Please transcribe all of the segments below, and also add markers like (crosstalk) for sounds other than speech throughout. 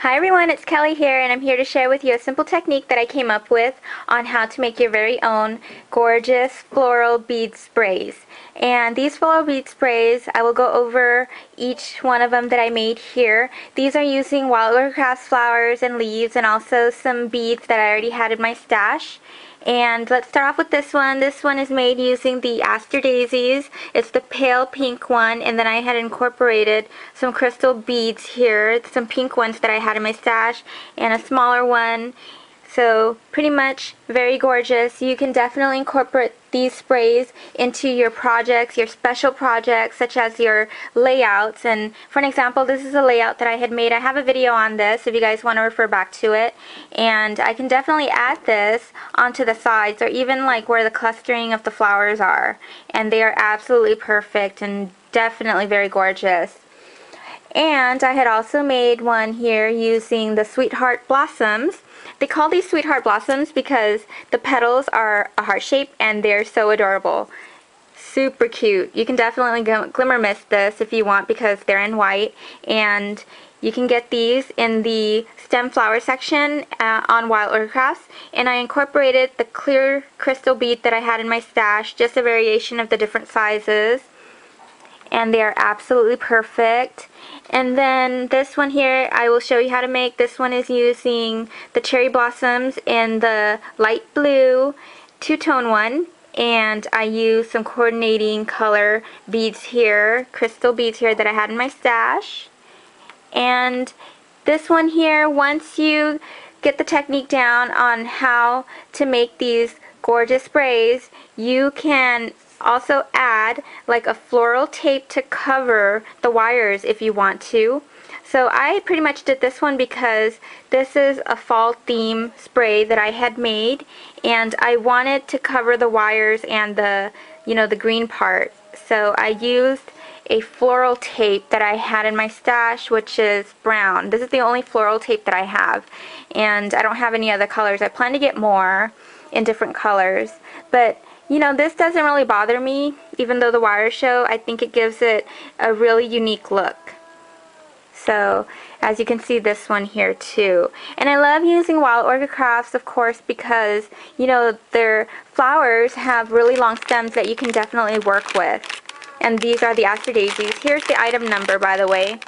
Hi everyone, it's Kelly here and I'm here to share with you a simple technique that I came up with on how to make your very own gorgeous floral bead sprays. And these floral bead sprays, I will go over each one of them that I made here. These are using Wild Orchid flowers and leaves and also some beads that I already had in my stash. And let's start off with this one. This one is made using the Aster Daisies. It's the pale pink one and then I had incorporated some crystal beads here. Some pink ones that I had in my stash and a smaller one so pretty much very gorgeous. You can definitely incorporate these sprays into your projects, your special projects, such as your layouts. And for an example, this is a layout that I had made. I have a video on this if you guys want to refer back to it. And I can definitely add this onto the sides or even like where the clustering of the flowers are. And they are absolutely perfect and definitely very gorgeous. And I had also made one here using the Sweetheart Blossoms. They call these Sweetheart Blossoms because the petals are a heart shape and they're so adorable. Super cute. You can definitely glimmer mist this if you want because they're in white. And you can get these in the stem flower section uh, on Wild Crafts. And I incorporated the clear crystal bead that I had in my stash, just a variation of the different sizes and they are absolutely perfect. And then this one here, I will show you how to make. This one is using the cherry blossoms in the light blue two-tone one. And I use some coordinating color beads here, crystal beads here that I had in my stash. And this one here, once you get the technique down on how to make these gorgeous sprays, you can also add like a floral tape to cover the wires if you want to. So I pretty much did this one because this is a fall theme spray that I had made and I wanted to cover the wires and the, you know, the green part. So I used a floral tape that I had in my stash which is brown. This is the only floral tape that I have and I don't have any other colors. I plan to get more in different colors but you know, this doesn't really bother me, even though the wires show. I think it gives it a really unique look. So, as you can see this one here too. And I love using Wild Orchid Crafts, of course, because, you know, their flowers have really long stems that you can definitely work with. And these are the Aster Daisies. Here's the item number, by the way.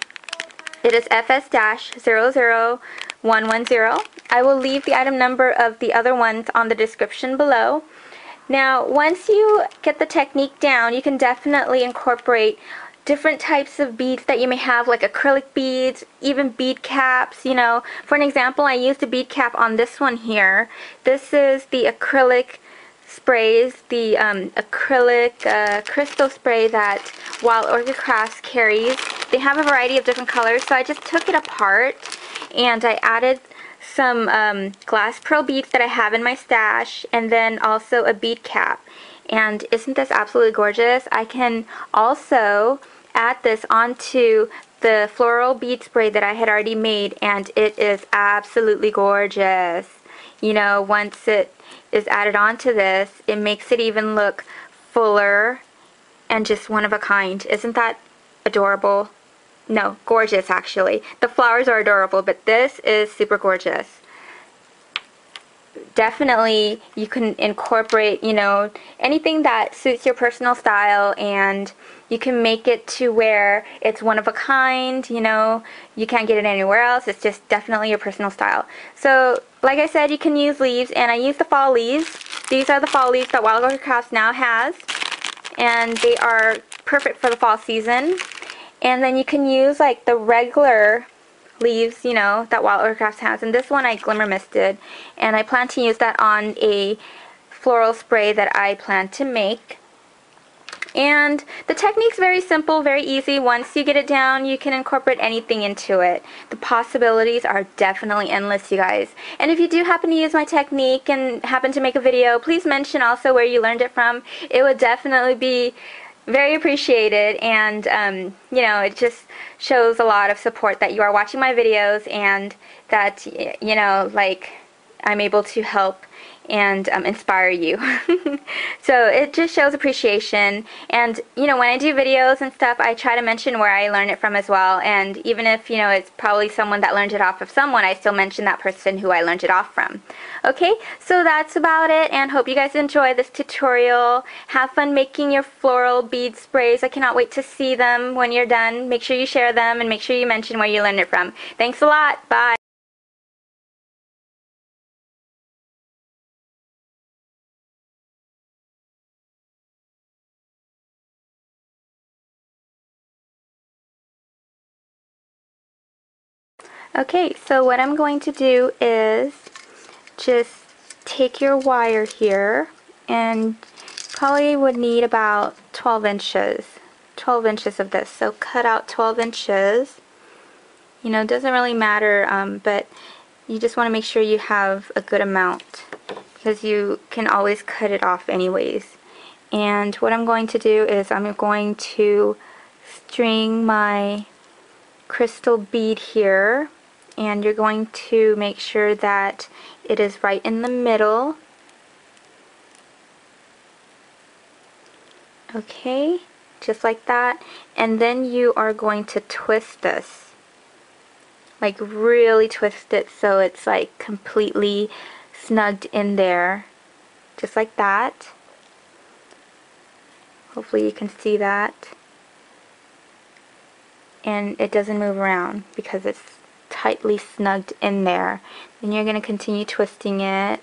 It is FS-00110. I will leave the item number of the other ones on the description below. Now, once you get the technique down, you can definitely incorporate different types of beads that you may have, like acrylic beads, even bead caps, you know. For an example, I used a bead cap on this one here. This is the acrylic sprays, the um, acrylic uh, crystal spray that Wild Orchid Crafts carries. They have a variety of different colors, so I just took it apart and I added some um, glass pearl beads that I have in my stash and then also a bead cap. And isn't this absolutely gorgeous? I can also add this onto the floral bead spray that I had already made and it is absolutely gorgeous. You know, once it is added onto this, it makes it even look fuller and just one of a kind. Isn't that adorable? No, gorgeous actually. The flowers are adorable, but this is super gorgeous. Definitely you can incorporate, you know, anything that suits your personal style and you can make it to where it's one of a kind, you know, you can't get it anywhere else. It's just definitely your personal style. So, like I said, you can use leaves and I use the fall leaves. These are the fall leaves that Wild Crafts now has and they are perfect for the fall season. And then you can use like the regular leaves, you know, that Wild Crafts has. And this one I glimmer misted. And I plan to use that on a floral spray that I plan to make. And the technique's very simple, very easy. Once you get it down, you can incorporate anything into it. The possibilities are definitely endless, you guys. And if you do happen to use my technique and happen to make a video, please mention also where you learned it from. It would definitely be very appreciated and um, you know it just shows a lot of support that you are watching my videos and that you know like I'm able to help and um, inspire you. (laughs) so it just shows appreciation and you know when I do videos and stuff I try to mention where I learned it from as well and even if you know it's probably someone that learned it off of someone I still mention that person who I learned it off from. Okay so that's about it and hope you guys enjoy this tutorial. Have fun making your floral bead sprays. I cannot wait to see them when you're done. Make sure you share them and make sure you mention where you learned it from. Thanks a lot. Bye. Okay, so what I'm going to do is just take your wire here and probably would need about 12 inches 12 inches of this. So cut out 12 inches. You know it doesn't really matter um, but you just want to make sure you have a good amount because you can always cut it off anyways. And what I'm going to do is I'm going to string my crystal bead here and you're going to make sure that it is right in the middle. Okay just like that. And then you are going to twist this. Like really twist it so it's like completely snugged in there. Just like that. Hopefully you can see that. And it doesn't move around because it's tightly snugged in there. Then you're going to continue twisting it.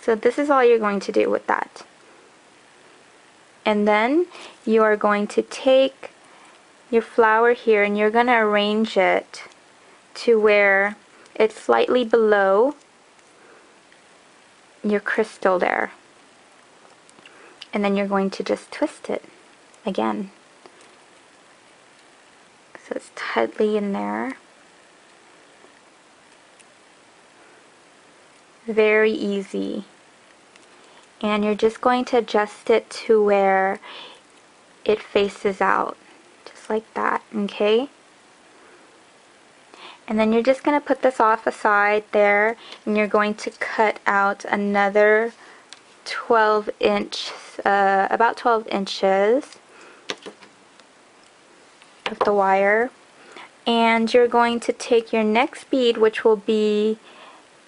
So this is all you're going to do with that. And then you are going to take your flower here and you're going to arrange it to where it's slightly below your crystal there. And then you're going to just twist it again. So it's tightly in there. very easy. And you're just going to adjust it to where it faces out just like that okay? And then you're just going to put this off aside there and you're going to cut out another 12 inch uh, about 12 inches of the wire and you're going to take your next bead which will be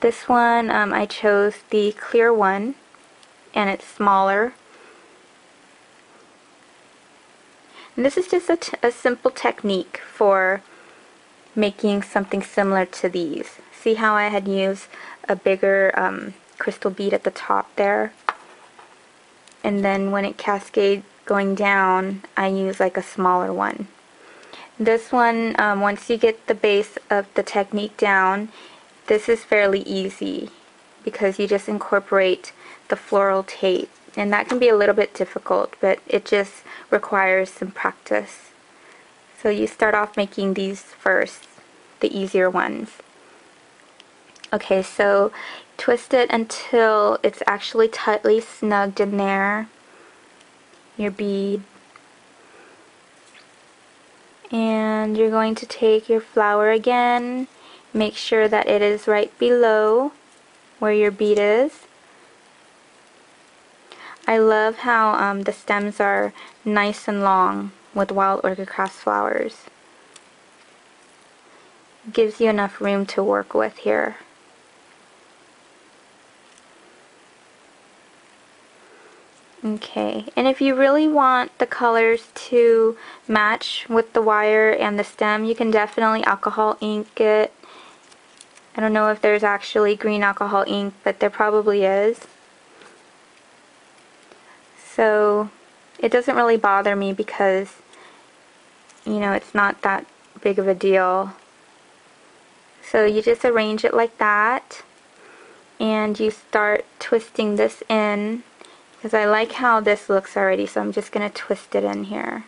this one, um, I chose the clear one, and it's smaller. And this is just a, a simple technique for making something similar to these. See how I had used a bigger um, crystal bead at the top there? And then when it cascades going down, I use like a smaller one. This one, um, once you get the base of the technique down, this is fairly easy because you just incorporate the floral tape and that can be a little bit difficult but it just requires some practice. So you start off making these first, the easier ones. Okay, so twist it until it's actually tightly snugged in there, your bead. And you're going to take your flower again Make sure that it is right below where your bead is. I love how um, the stems are nice and long with wild orchid crafts flowers. Gives you enough room to work with here. Okay, and if you really want the colors to match with the wire and the stem, you can definitely alcohol ink it I don't know if there's actually green alcohol ink, but there probably is. So it doesn't really bother me because, you know, it's not that big of a deal. So you just arrange it like that and you start twisting this in because I like how this looks already so I'm just going to twist it in here.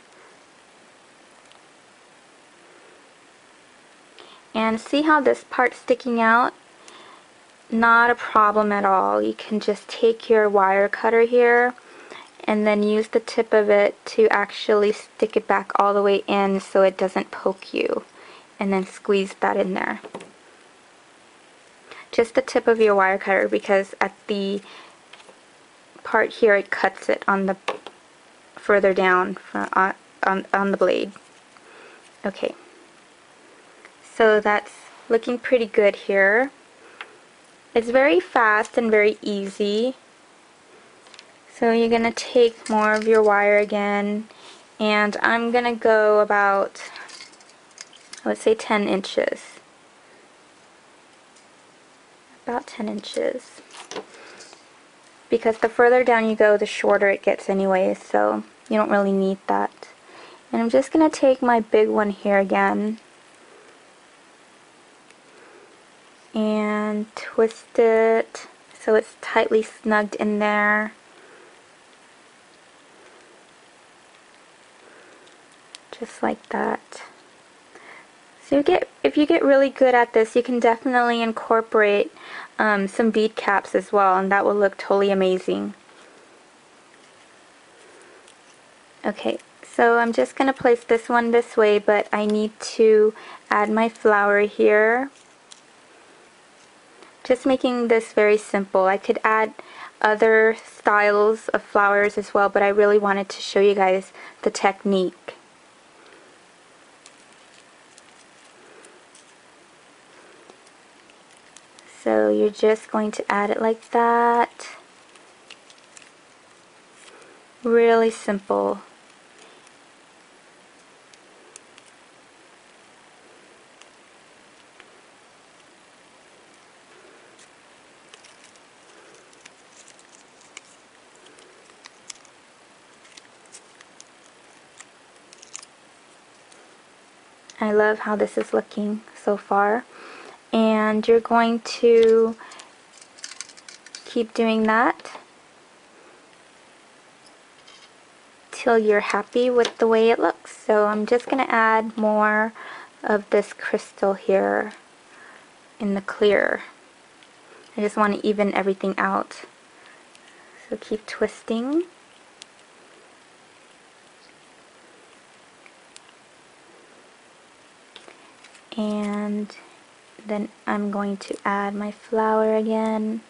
And see how this part's sticking out? Not a problem at all. You can just take your wire cutter here and then use the tip of it to actually stick it back all the way in so it doesn't poke you and then squeeze that in there. just the tip of your wire cutter because at the part here it cuts it on the further down on, on, on the blade. Okay, so that's looking pretty good here. It's very fast and very easy. So you're going to take more of your wire again and I'm going to go about, let's say 10 inches. About 10 inches. Because the further down you go, the shorter it gets anyway, so you don't really need that. And I'm just going to take my big one here again and twist it so it's tightly snugged in there. Just like that. So you get, if you get really good at this, you can definitely incorporate um, some bead caps as well, and that will look totally amazing. Okay, so I'm just going to place this one this way, but I need to add my flower here. Just making this very simple. I could add other styles of flowers as well, but I really wanted to show you guys the technique. So you're just going to add it like that. Really simple. I love how this is looking so far and you're going to keep doing that till you're happy with the way it looks. So I'm just going to add more of this crystal here in the clear. I just want to even everything out. So keep twisting. And then I'm going to add my flower again.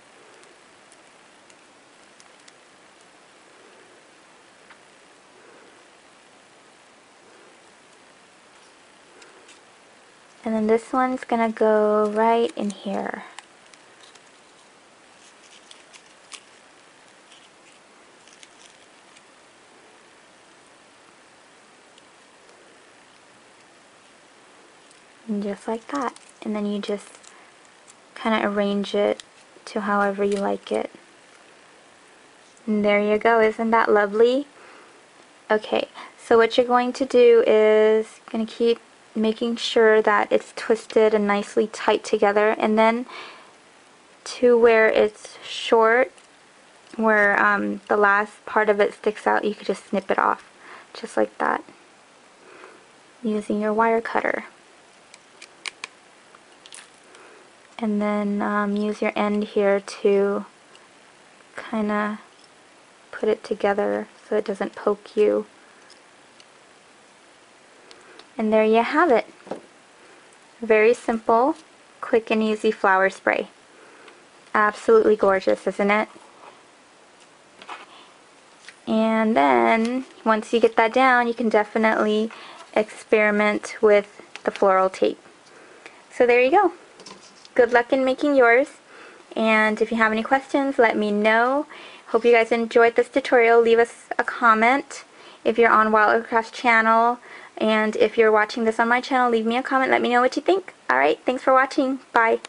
And then this one's gonna go right in here. And just like that and then you just kind of arrange it to however you like it. And there you go. Isn't that lovely? Okay so what you're going to do is going to keep making sure that it's twisted and nicely tight together and then to where it's short where um, the last part of it sticks out you could just snip it off just like that using your wire cutter and then um, use your end here to kind of put it together so it doesn't poke you. And there you have it. Very simple quick and easy flower spray. Absolutely gorgeous isn't it? And then once you get that down you can definitely experiment with the floral tape. So there you go good luck in making yours. And if you have any questions, let me know. Hope you guys enjoyed this tutorial. Leave us a comment if you're on Wild Wildcraft channel. And if you're watching this on my channel, leave me a comment. Let me know what you think. Alright, thanks for watching. Bye.